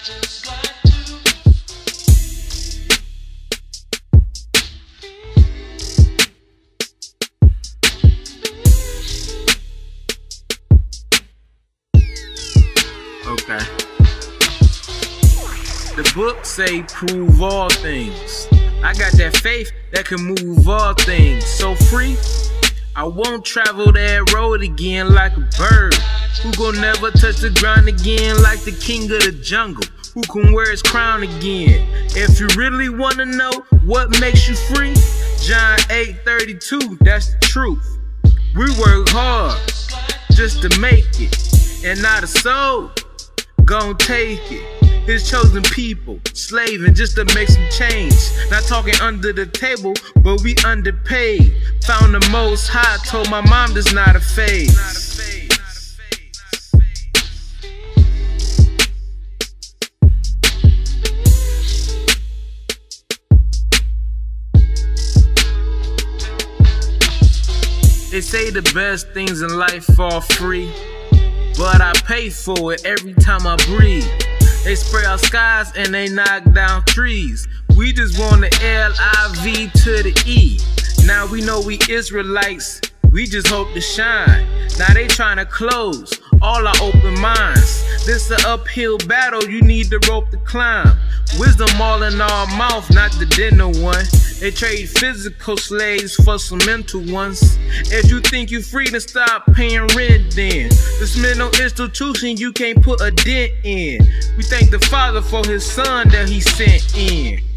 Okay. The book say prove all things. I got that faith that can move all things. So free, I won't travel that road again like a bird. Who gon' never touch the ground again like the king of the jungle? Who can wear his crown again? If you really wanna know what makes you free, John 8:32, that's the truth. We work hard just to make it, and not a soul gon' take it. His chosen people, slaving just to make some change. Not talking under the table, but we underpaid. Found the most high, told my mom there's not a phase. They say the best things in life are free, but I pay for it every time I breathe. They spray our skies and they knock down trees. We just want the L-I-V to the E. Now we know we Israelites, we just hope to shine. Now they trying to close all our open minds. This is an uphill battle, you need the rope to climb. Wisdom all in our mouth, not the dinner one. They trade physical slaves for some mental ones. If you think you free, then stop paying rent then. This mental institution you can't put a dent in. We thank the Father for his son that he sent in.